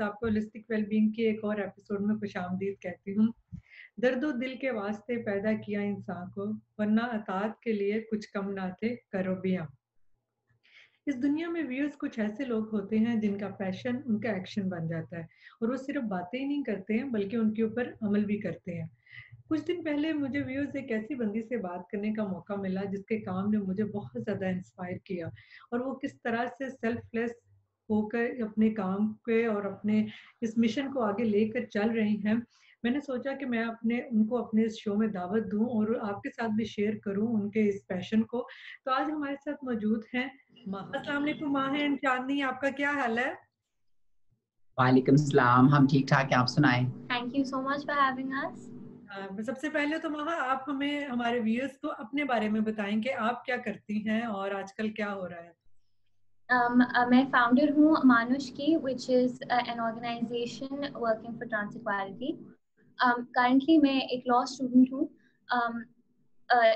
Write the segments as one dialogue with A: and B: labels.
A: आपको वेलबींग के एक और एपिसोड में खुश आमदीद कहती हूँ। दर्द दिल के वास्ते पैदा किया इंसान को, वरना अतात के लिए कुछ कम ना थे, करो भी हम। इस दुनिया में व्यूअर्स, कुछ ऐसे लोग होते हैं जिनका पैशन, उनका एक्शन बन जाता है, और वो सिर्फ़ बातें ही नहीं करते हैं, बल्कि उनके ऊपर अमल भी करते हैं। कुछ दिन पहले मुझे व्यूअर्स एक ऐसी बंदी से बात करने का मौका मिला जिसके काम ने मुझे बहुत ज़्यादा इंस्पायर किया, और वो किस तरह से सेल्फलेस होकर अपने काम पे और अपने इस मिशन को आगे लेकर चल रही हैं। मैंने सोचा कि मैं अपने उनको अपने इस शो में दावत दूँ और आपके साथ भी शेयर करूँ उनके इस पैशन को। तो आज हमारे साथ मौजूद हैं अस्सलाम वालेकुम माहिर चांदनी आपका क्या हाल है?
B: वालेकुम सलाम हम ठीक ठाक हैं आप सुनाएँ।
C: Thank you so much for having us
A: सबसे पहले तो महा आप हमें हमारे व्यूअर्स को अपने बारे में बताएँ कि आप क्या करती हैं और आजकल क्या हो रहा है।
C: Um, uh, मैं फाउंडर हूँ मानुष की which is an organisation working for trans equality currently मैं एक लॉ स्टूडेंट हूँ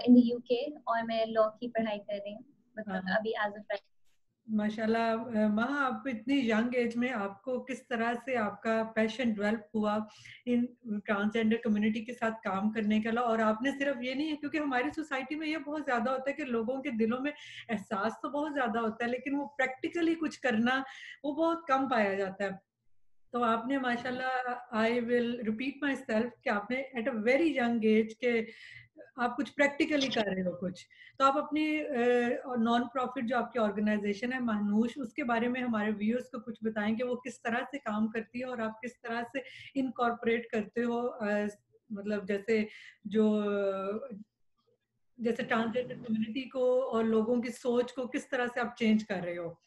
C: इन द यूके और मैं लॉ की पढ़ाई कर रही हूँ मतलब अभी एज अ
A: माशाल्लाह माँ, आप इतनी यंग एज में आपको किस तरह से आपका पैशन डेवलप हुआ इन ट्रांसजेंडर कम्युनिटी के साथ काम करने का और आपने सिर्फ़ ये नहीं है, क्योंकि हमारी सोसाइटी में ये बहुत ज़्यादा होता है कि लोगों के दिलों में एहसास तो बहुत ज़्यादा होता है, लेकिन वो प्रैक्टिकली कुछ करना, वो बहुत कम पाया जाता है। तो आपने माशाल्लाह I will repeat myself कि आपने at a very young age के आप कुछ प्रैक्टिकली कर रहे हो कुछ। तो आप अपनी नॉन प्रॉफिट जो आपकी ऑर्गेनाइजेशन है महनूश उसके बारे में हमारे व्यूअर्स को कुछ बताएँ कि वो किस तरह से काम करती है और आप किस तरह से इनकॉर्पोरेट करते हो आ, मतलब जैसे जो जैसे ट्रांसजेंडर कम्युनिटी को और लोगों की सोच को किस तरह से आप चेंज कर रहे हो?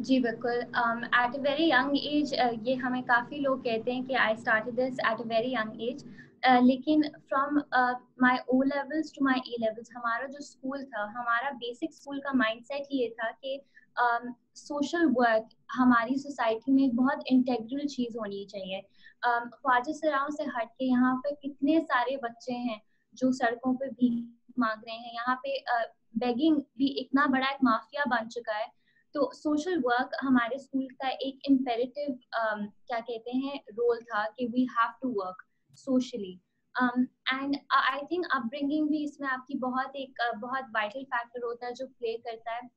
C: जी बिल्कुल। At a very young age ये हमें काफ़ी लोग कहते हैं कि I started this at a very young age लेकिन from my O levels to my A levels हमारा जो स्कूल था हमारा बेसिक स्कूल का माइंडसेट ये था कि सोशल um, वर्क हमारी सोसाइटी में एक बहुत इंटेग्रल चीज़ होनी चाहिए। um, ख्वाजा से हट के यहाँ पे कितने सारे बच्चे हैं जो सड़कों पे भी मांग रहे हैं। यहाँ पे बेगिंग uh, भी इतना बड़ा एक माफिया बन चुका है। तो सोशल वर्क हमारे स्कूल का एक इम्पेरेटिव um, क्या कहते हैं रोल था कि we have to work socially and I think upbringing भी इसमें आपकी बहुत एक uh, बहुत वाइटल फैक्टर होता है जो प्ले करता है।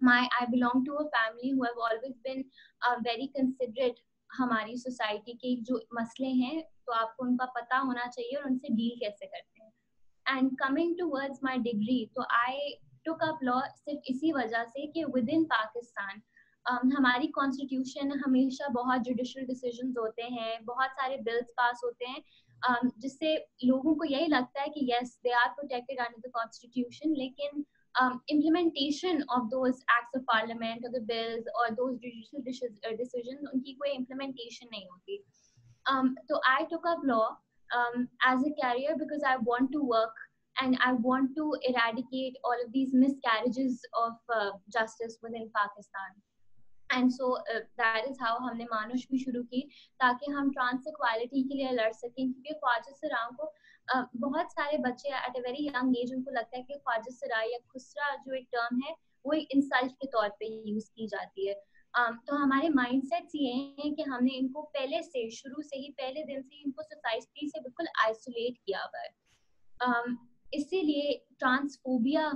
C: My I belong to a family who have always been uh, very considerate हमारी सोसाइटी के जो मसले हैं तो आपको उनका पता होना चाहिए और उनसे डील कैसे करते हैं। And coming to words my degree तो आई टुक अप लॉ सिर्फ़ इसी वजह से कि विद इन पाकिस्तान हमारी कॉन्स्टिट्यूशन हमेशा बहुत जुडिशल डिसीज़न होते हैं बहुत सारे बिल्स पास होते हैं जिससे लोगों को यही लगता है कि yes they are protected under the constitution लेकिन implementation of those acts of parliament और बिल्स और दोज जुडिशल डिसीज़न उनकी कोई इम्प्लीमेंटेशन नहीं होती। तो I took up law as a career because I want to work and i want to eradicate all of these miscarriages of uh, justice within pakistan and so that is how हमने मानुष भी शुरू की ताकि हम trans equality के लिए लड़ सकें क्योंकि ख्वाजा सराओं को बहुत सारे बच्चे at a very young age उनको लगता है कि ख्वाजा सरा या खुसरा जो एक टर्म है वो एक इंसल्ट के तौर पे यूज़ की जाती है। um, तो हमारे माइंडसेट्स ये हैं कि हमने इनको पहले से शुरू से ही पहले दिन से इनको सोसाइटी से बिल्कुल आइसोलेट किया हुआ है। um, इसीलिए ट्रांसफोबिया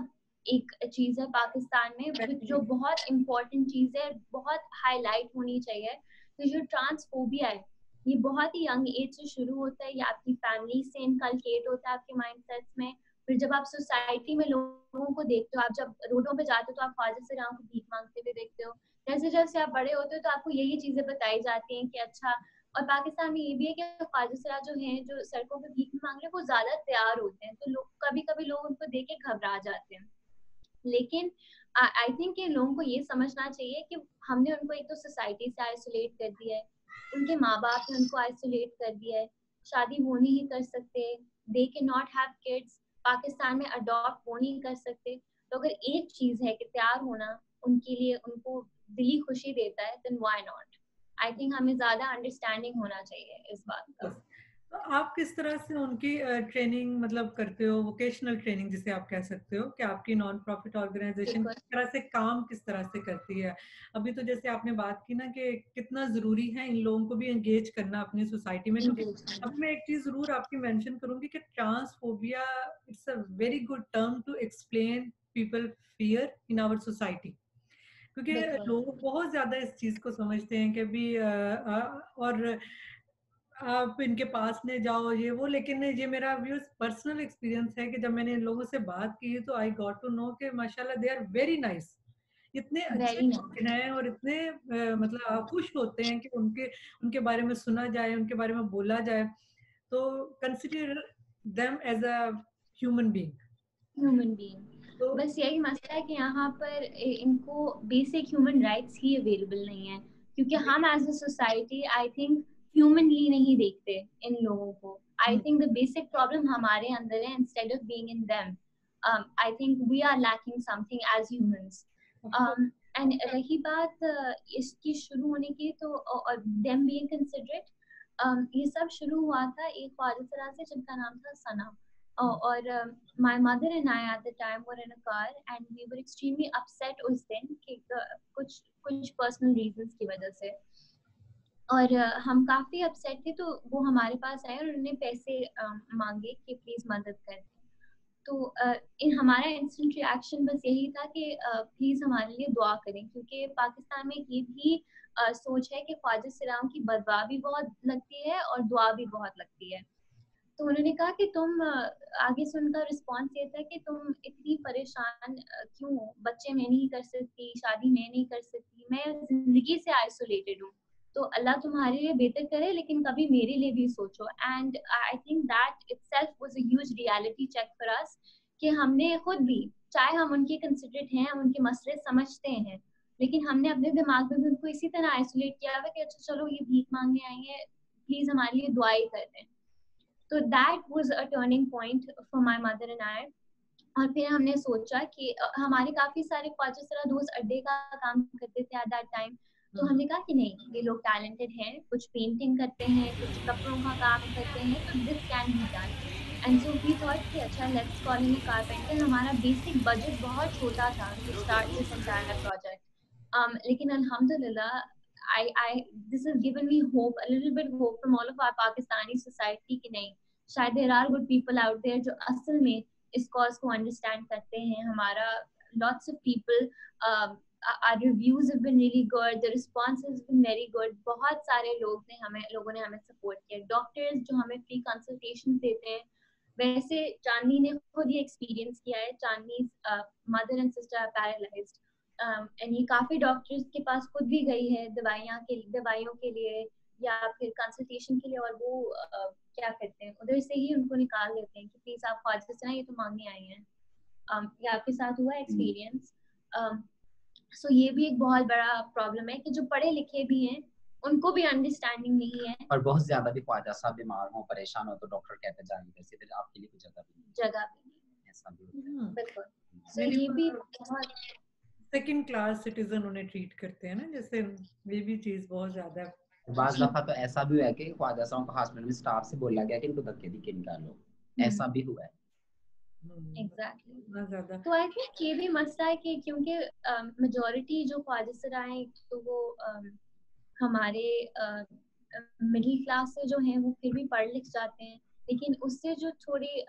C: एक चीज़ है पाकिस्तान में जो बहुत इम्पोर्टेंट चीज़ है बहुत हाईलाइट होनी चाहिए। तो जो ट्रांसफोबिया है ये बहुत ही यंग एज से शुरू होता है। ये आपकी फैमिली से इनकलकेट होता है आपके माइंडसेट्स में। फिर जब आप सोसाइटी में लोगों को देखते हो आप जब रोडों पे जाते हो तो आप ख्वाजा से को भीख मांगते हुए देखते हो। जैसे जैसे आप बड़े होते हो तो आपको यही चीज़ें बताई जाती हैं कि अच्छा और पाकिस्तान में ये भी है कि ख्वाजा सरा जो है जो सड़कों पे भीख मांग रहे हैं वो ज़्यादा तैयार होते हैं। तो लोग कभी कभी लोग उनको देख के घबरा जाते हैं। लेकिन आई थिंक कि लोगों को ये समझना चाहिए कि हमने उनको एक तो सोसाइटी से आइसोलेट कर दिया है, उनके माँ बाप ने उनको आइसोलेट कर दिया है, शादी वो नहीं कर सकते दे के नॉट हैव किड्स पाकिस्तान में अडॉप्ट वो नहीं कर सकते। तो अगर एक चीज़ है कि तैयार होना उनके लिए उनको दिली खुशी देता है then why not I think हमें ज़्यादा अंडरस्टैंडिंग होना चाहिए इस बात का।
A: आप किस तरह से उनकी ट्रेनिंग मतलब करते हो? वोकेशनल ट्रेनिंग जिसे आप कह सकते हो कि आपकी नॉन प्रॉफिट ऑर्गेनाइजेशन किस तरह से काम किस तरह से करती है? अभी तो जैसे आपने बात की ना कि कितना ज़रूरी है इन लोगों को भी एंगेज करना अपनी सोसाइटी में क्योंकि अब मैं एक चीज़ ज़रूर आपकी मेंशन करूँगी कि transphobia it's a very good term to explain people fear in our society क्योंकि लोग बहुत ज़्यादा इस चीज़ को समझते हैं कि भी और आप इनके पास ले जाओ ये वो लेकिन ये मेरा व्यूज़ पर्सनल एक्सपीरियंस है कि जब मैंने इन लोगों से बात की तो आई गॉट टू नो कि माशाल्लाह दे आर वेरी नाइस इतने अच्छे हैं और इतने मतलब खुश होते हैं कि उनके उनके बारे में सुना जाए उनके बारे में बोला जाए। तो consider them as a human being
C: human being तो बस यही मसला है कि यहाँ पर इनको बेसिक ह्यूमन राइट्स ही अवेलेबल नहीं है क्योंकि हम as a society I think humanly नहीं देखते इन लोगों को। I think the basic problem हमारे अंदर है instead of being in them I think we are lacking something as humans and रही बात uh, इसकी शुरू होने की तो और देम बीइंग कंसिडरेट ये सब शुरू हुआ था एक ख्वाजा से जिनका नाम था सना। uh, और my mother and I at the time were in a car and we were extremely upset उस दिन कि uh, कुछ कुछ पर्सनल रीजंस की वजह से। और हम काफ़ी अपसेट थे तो वो हमारे पास आए और उन्होंने पैसे मांगे कि प्लीज़ मदद कर तो इन हमारा इंस्टेंट रिएक्शन बस यही था कि प्लीज़ हमारे लिए दुआ करें, क्योंकि पाकिस्तान में ये भी सोच है कि ख्वाजा सलाम की बदवा भी बहुत लगती है और दुआ भी बहुत लगती है। तो उन्होंने कहा कि तुम आगे से उनका रिस्पॉन्स ये था कि तुम इतनी परेशान क्यों हो? बच्चे मैं नहीं कर सकती, शादी मैं नहीं कर सकती, मैं ज़िंदगी से आइसोलेटेड हूँ। तो अल्लाह तुम्हारे लिए बेहतर करे, लेकिन कभी मेरे लिए भी सोचो। And I think that itself was a huge reality check for us कि हमने खुद भी, चाहे हम उनके कंसिडरेट हैं, हम उनके मसले समझते हैं, लेकिन हमने अपने दिमाग में भी उनको इसी तरह आइसोलेट किया हुआ कि अच्छा चलो ये भीख मांगने आई है प्लीज़ हमारे लिए दुआई कर दें। तो that was a turning point for my mother and I और फिर हमने सोचा कि हमारे काफ़ी सारे ख्वाजा दोस्त अड्डे का काम करते थे एट दैट टाइम तो हमने कहा कि नहीं ये लोग टैलेंटेड हैं कुछ पेंटिंग करते हैं कुछ कपड़ों का काम करते हैं तो this can be done and so we thought कि अच्छा लेट्स कॉल इन कारपेंटर हमारा बेसिक बजट बहुत छोटा था to start this entire project लेकिन अल्हम्दुलिल्लाह I I this has given me hope a little bit hope from all of our Pakistani society कि नहीं शायद there are good people out there जो असल में इस कॉज को अंडरस्टैंड करते हैं। हमारा of people uh, our reviews have been really good. The response has been very good. बहुत सारे लोग ने हमें लोगों ने हमें सपोर्ट किया। डॉक्टर्स जो हमें फ्री कंसल्टेशन देते हैं वैसे चांदनी ने खुद ये एक्सपीरियंस किया है। Chandni mother and sister paralysed and ये काफ़ी डॉक्टर्स के पास खुद भी गई है दवाइयाँ के दवाइयों के लिए या फिर कंसल्टेशन के लिए और वो uh, क्या करते हैं? उधर से ही उनको निकाल देते हैं कि प्लीज़ आप से ना ये तो मांगने आई हैं। Um, ये आपके साथ हुआ एक्सपीरियंस um, सो so, ये भी एक बहुत बड़ा प्रॉब्लम है कि जो पढ़े लिखे भी हैं उनको भी अंडरस्टैंडिंग नहीं है।
B: और बहुत ज़्यादा भी ख्वाजा साहब बीमार हो परेशान हो तो डॉक्टर कहते जाए इधर से इधर आपके लिए कोई जगह भी नहीं
C: जगह भी नहीं ऐसा भी होता है। हम्म। बिल्कुल।
A: सो ये भी बहुत सेकंड क्लास सिटीजन उन्हें ट्रीट करते हैं ना जैसे ये भी चीज़ बहुत ज़्यादा
B: बाज दफ़ा तो ऐसा भी हुआ है कि ख्वाजा साहब को हॉस्पिटल में स्टाफ से बोला गया कि इनको धक्के दी के निकालो हम्म। ऐसा भी हुआ है।
C: एग्जैक्टली तो आई थिंक ये भी मसला है कि क्योंकि मेजोरिटी जो ख्वाजा हैं तो वो हमारे मिडिल क्लास से जो हैं वो फिर भी पढ़ लिख जाते हैं। लेकिन उससे जो थोड़ी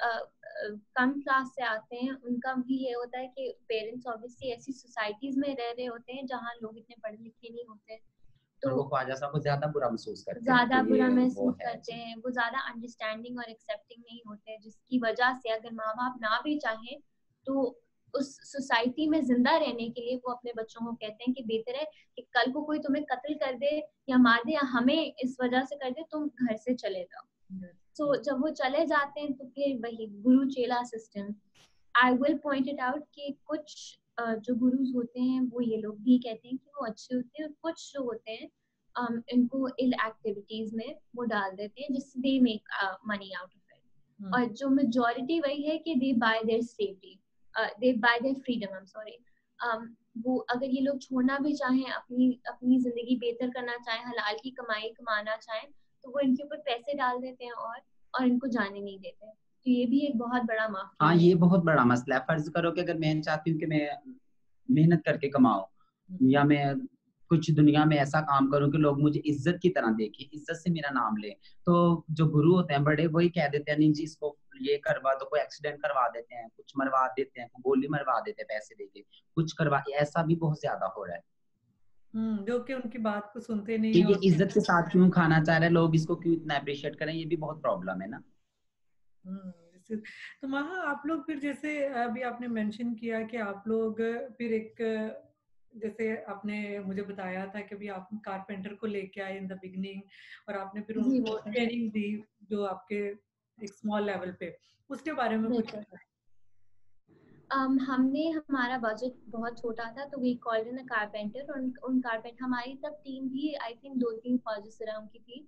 C: कम क्लास से आते हैं उनका भी ये होता है कि पेरेंट्स ऑब्वियसली ऐसी सोसाइटीज में रह रहे होते हैं जहाँ लोग इतने पढ़े लिखे नहीं होते।
B: तो वो ख्वाजा साहब को ज़्यादा बुरा महसूस करते
C: हैं। ज़्यादा बुरा महसूस करते हैं वो ज़्यादा अंडरस्टैंडिंग और एक्सेप्टिंग नहीं होते जिसकी वजह से अगर माँ बाप ना भी चाहें तो उस सोसाइटी में ज़िंदा रहने के लिए वो अपने बच्चों को कहते हैं कि बेहतर है कि कल को कोई तुम्हें कत्ल कर दे या मार दे या हमें इस वजह से कर दे तुम घर से चले जाओ। सो so, जब वो चले जाते हैं तो फिर वही guru chela system I will point it out कि कुछ जो गुरुज होते हैं वो ये लोग भी कहते हैं कि वो अच्छे होते हैं और कुछ जो होते हैं um, इनको इल एक्टिविटीज़ में वो डाल देते हैं जिससे they make money out of it और जो मेजोरिटी वही है कि they buy their safety they buy their freedom I am sorry वो अगर ये लोग छोड़ना भी चाहें अपनी अपनी ज़िंदगी बेहतर करना चाहें हलाल की कमाई कमाना चाहें तो वो इनके ऊपर पैसे डाल देते हैं और और इनको जाने नहीं देते। तो ये भी एक बहुत बड़ा माफिया
B: हाँ ये बहुत बड़ा मसला है। फ़र्ज़ करो कि अगर मैं चाहती हूँ कि मैं मेहनत करके कमाऊं। या मैं कुछ दुनिया में ऐसा काम करूँ कि लोग मुझे इज़्ज़त की तरह देखें इज़्ज़त से मेरा नाम ले तो जो गुरु होते हैं बड़े वही कह देते हैं नहीं जी इसको ये करवा दो कोई एक्सीडेंट करवा देते हैं कुछ मरवा देते हैं गोली मरवा देते हैं पैसे देके कुछ करवा ऐसा भी बहुत ज़्यादा हो रहा है।
A: हम्म, जो कि उनकी बात को सुनते नहीं
B: कि ये इज़्ज़त के साथ क्यों खाना चाह रहे हैं लोग इसको क्यों इतना अप्रिशिएट करें ये भी बहुत प्रॉब्लम है ना।
A: तो महा आप लोग फिर जैसे अभी आपने मेंशन किया कि आप लोग फिर एक जैसे आपने मुझे बताया था कि अभी आप कारपेंटर को लेके आए इन द बिगनिंग और आपने फिर उनको ट्रेनिंग दी जो आपके एक स्मॉल लेवल पे उसके बारे में कुछ
C: um, हमने हमारा बजट बहुत छोटा था तो वी कॉल्ड इन कारपेंटर उन उन कारपेंट हमारी तब टीम भी आई थिंक दो तीन फौजी की थी।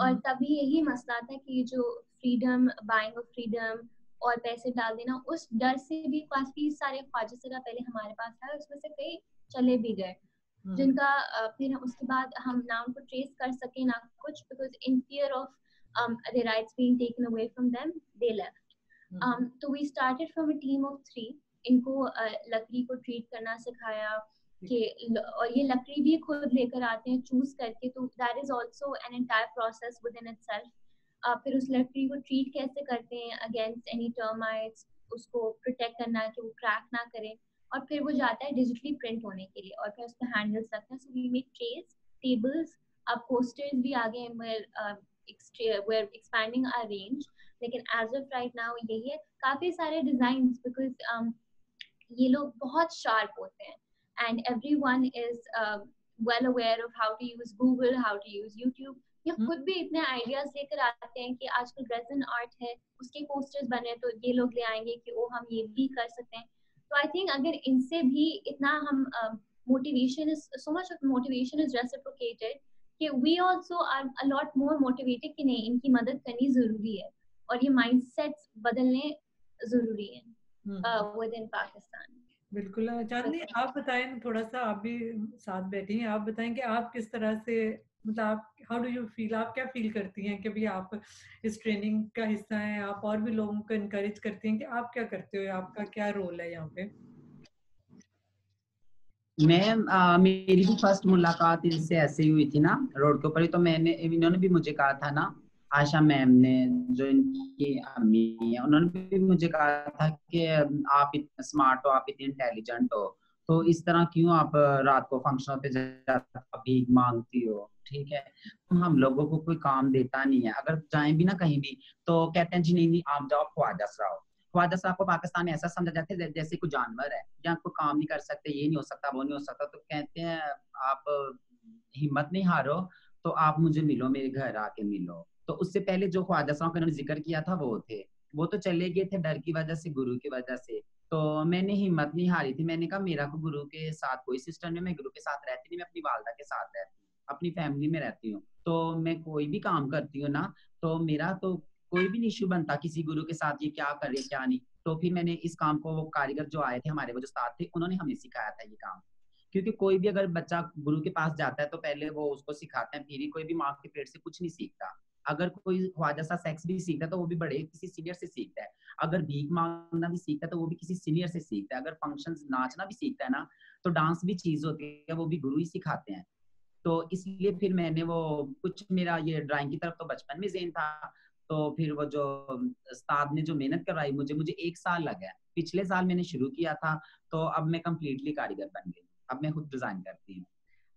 C: और
A: हम्म,
C: तभी यही मसला था कि जो फ्रीडम बाइंग ऑफ़ फ्रीडम और पैसे डाल देना उस डर से भी काफ़ी सारे ख्वाजा सिरा पहले हमारे पास था उसमें से कई चले भी गए।
A: हम्म,
C: जिनका फिर हम उसके बाद हम ना उनको ट्रेस कर सके ना कुछ because in fear of their rights being taken away from them they left.
A: Hmm,
C: um, तो we started from a team of three इनको uh, लकड़ी को ट्रीट करना सिखाया कि और ये लकड़ी भी खुद लेकर आते हैं चूज़ करके तो that is also an entire process within itself फिर उस लकड़ी को ट्रीट कैसे करते हैं अगेंस्ट एनी टर्माइट्स उसको प्रोटेक्ट करना है कि वो क्रैक ना करे, और फिर वो जाता है डिजिटली प्रिंट होने के लिए, और फिर उस पर हैंडल्स लगते हैं। So we make trays tables अब पोस्टर्स भी आ गए where we're expanding our range, लेकिन एज ऑफ़ राइट नाउ यही है। काफ़ी सारे डिज़ाइन बिकॉज़ ये लोग बहुत शार्प होते हैं। And everyone is well aware of how to use Google how to use YouTube ये
A: हम्म।
C: खुद भी इतने आइडियाज़ लेकर आते हैं कि आजकल रेजन आर्ट है उसके पोस्टर्स बने तो ये लोग ले आएँगे कि ओ हम ये भी कर सकते हैं तो आई थिंक अगर इनसे भी इतना हम motivation is so much of motivation is reciprocated कि we also are a lot more motivated कि नहीं इनकी मदद करनी ज़रूरी है और ये माइंडसेट्स बदलने ज़रूरी है। विद इन पाकिस्तान
A: बिल्कुल चांदनी आप बताएँ ना थोड़ा सा आप भी साथ बैठी हैं आप बताएँ कि आप किस तरह से मतलब आप हाउ डू यू फील आप क्या फील करती हैं कि भी आप इस ट्रेनिंग का हिस्सा हैं आप और भी लोगों को इनकरेज करती हैं कि आप क्या करते हो आपका क्या रोल है यहाँ पे?
B: मैं आ, मेरी भी फ़र्स्ट मुलाकात इनसे ऐसे ही हुई थी ना रोड के ऊपर ही तो मैंने इन्होंने भी मुझे कहा था ना आशा मैम ने जो इनकी अम्मी है, उन्होंने भी मुझे कहा था कि आप इतने स्मार्ट हो, आप इतने इंटेलिजेंट हो तो इस तरह क्यों आप रात को फंक्शनों पे जाकर भीख मांगती हो? ठीक है? तो हम लोगों को कोई काम देता नहीं है। अगर जाए भी ना कहीं भी तो कहते हैं, जी नहीं नहीं, आप जाओ, ख्वाजा सराओ ख्वाजा साहब को पाकिस्तान में ऐसा समझा जाता है जैसे कोई जानवर है, या कोई काम नहीं कर सकते, ये नहीं हो सकता, वो नहीं हो सकता तो कहते हैं, आप हिम्मत नहीं हारो तो आप मुझे मिलो, मेरे घर आके मिलो। तो उससे पहले जो ख्वाजा साहब का इन्होंने ज़िक्र किया था, वो थे। वो तो चले गए थे डर की वजह से, गुरु की वजह से। तो मैंने हिम्मत नहीं हारी थी। मैंने कहा, मेरा को गुरु के साथ, कोई सिस्टम नहीं, मैं गुरु के साथ रहती नहीं, मैं अपनी वालदा के साथ रहती हूँ, अपनी फैमिली में रहती हूँ। तो मैं कोई भी काम करती हूँ ना तो मेरा तो कोई भी इशू बनता, किसी गुरु के साथ, ये क्या कर रहे क्या नहीं। तो फिर मैंने इस काम को, वो कारीगर जो आए थे हमारे, वो जो साथ थे, उन्होंने हमें सिखाया था ये काम। क्योंकि कोई भी अगर बच्चा गुरु के पास जाता है तो पहले वो उसको सिखाते हैं, फिर कोई भी माँ के पेट से कुछ नहीं सीखता। अगर कोई ख्वाजा सा सेक्स भी सीखता है तो वो भी बड़े किसी सीनियर से सीखता है। अगर भीख मांगना भी सीखता है तो वो भी किसी सीनियर से सीखता है। अगर फ़ंक्शन नाचना भी सीखता है ना तो डांस भी चीज़ होती है, वो भी गुरु ही सिखाते हैं। तो इसलिए फिर मैंने वो कुछ मेरा ये ड्राइंग की तरफ़ तो बचपन में जेन था तो फिर वो जो उस्ताद ने जो मेहनत करवाई, मुझे मुझे एक साल लगा पिछले साल मैंने शुरू किया था तो अब मैं कम्प्लीटली कारीगर बन गई अब मैं खुद डिज़ाइन करती हूँ।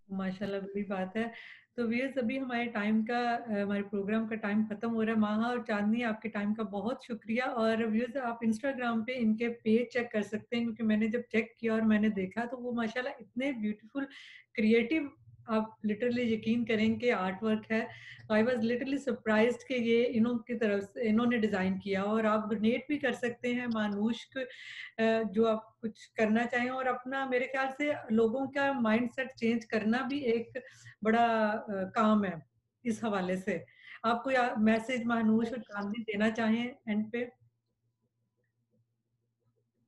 A: माशाल्लाह बड़ी बात है। तो वीर अभी हमारे टाइम का हमारे प्रोग्राम का टाइम खत्म हो रहा है। माहा और चांदनी, आपके टाइम का बहुत शुक्रिया। और व्यूज़ आप इंस्टाग्राम पे इनके पेज चेक कर सकते हैं, क्योंकि मैंने जब चेक किया और मैंने देखा तो वो माशाल्लाह इतने ब्यूटीफुल क्रिएटिव आप लिटरली यकीन करें कि आर्ट वर्क है। आई वॉज़ लिटरली सरप्राइज़ कि ये इन्हों की तरफ़ से इन्होंने डिज़ाइन किया और आप डोनेट भी कर सकते हैं मानुष जो आप कुछ करना चाहें और अपना मेरे ख्याल से लोगों का माइंड सेट चेंज करना भी एक बड़ा काम है इस हवाले से। आप कोई मैसेज मानुष और चांदनी देना चाहें एंड पे?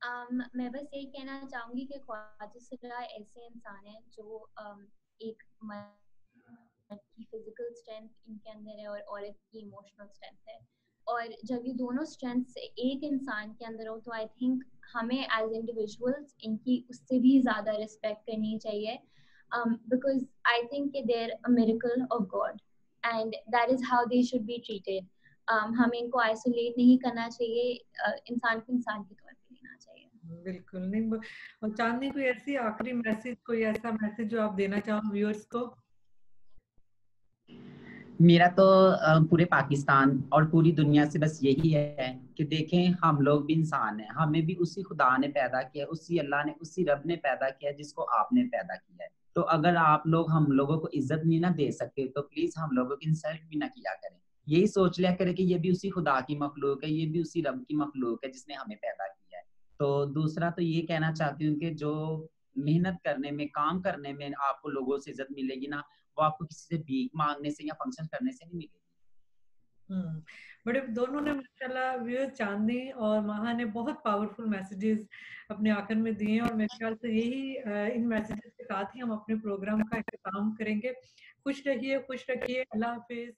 C: um, मैं बस यही कहना चाहूँगी कि ख्वाजा ऐसे इंसान हैं जो um, एक मर्द की फ़िज़िकल स्ट्रेंथ इनके अंदर है और औरत की इमोशनल स्ट्रेंथ है। और जब ये दोनों स्ट्रेंथ एक इंसान के अंदर हो तो आई थिंक हमें एज इंडिविजुअल्स इनकी उससे भी ज़्यादा रिस्पेक्ट करनी चाहिए। Because I think they're a miracle of God and that is how they should be treated हमें इनको आइसोलेट नहीं करना चाहिए uh, इंसान को इंसान के तौर
A: बिल्कुल, नहीं और चांदनी कोई ऐसी आखिरी मैसेज, कोई ऐसा मैसेज जो आप देना चाहो व्यूअर्स को?
B: मेरा तो पूरे पाकिस्तान और पूरी दुनिया से बस यही है कि देखें हम लोग भी इंसान हैं, हमें भी उसी खुदा ने पैदा किया, उसी अल्लाह ने, उसी रब ने पैदा किया जिसको आपने पैदा किया है। तो अगर आप लोग, हम लोगों को इज़्ज़त नहीं ना दे सकते तो प्लीज़ हम लोगों की इंसल्ट भी ना किया करें। यही सोच लिया करें कि ये भी उसी खुदा की मखलूक है, ये भी उसी रब की मखलूक है जिसने हमें पैदा किया। तो दूसरा तो ये कहना चाहती हूँ कि जो मेहनत करने में काम करने में आपको लोगों से इज़्ज़त मिलेगी ना वो आपको किसी से भीख मांगने से या फ़ंक्शन करने से नहीं मिलेगी।
A: हम्म, बड़े दोनों ने माशाल्लाह चांदनी और महा ने बहुत पावरफुल मैसेजेस अपने आखिर में दिए और मेरे ख्याल से यही इन मैसेजेस के साथ ही हम अपने प्रोग्राम का इख्तिताम करेंगे। खुश रहिए खुश रखिए अल्लाह हाफिज।